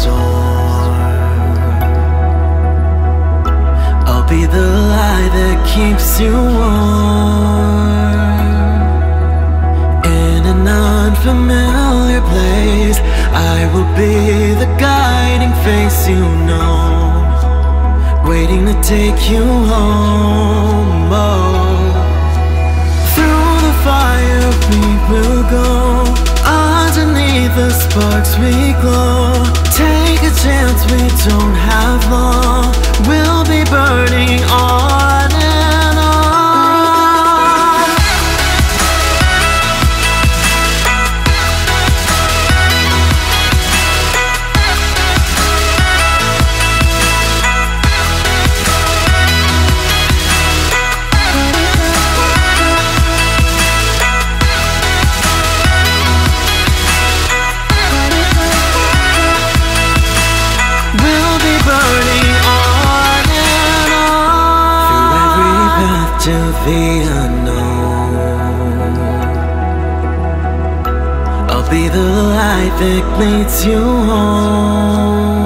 storm. I'll be the light that keeps you warm. In an unfamiliar place, I will be the guiding face you know, waiting to take you home. Oh. The sparks we glow. Take a chance we don't have long to the unknown. I'll be the light that leads you home.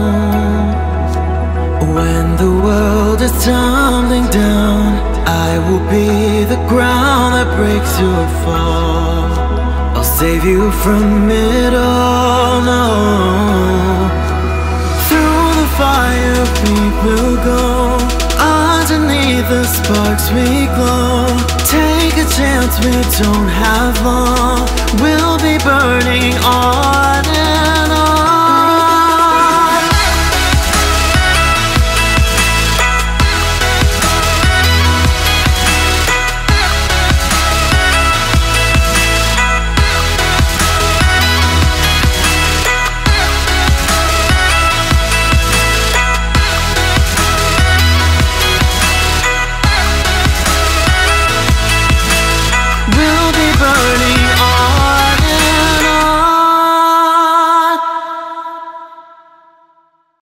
When the world is tumbling down I will be the ground that breaks your fall. I'll save you from it all, no. Through the fire will go sparks we glow. Take a chance we don't have long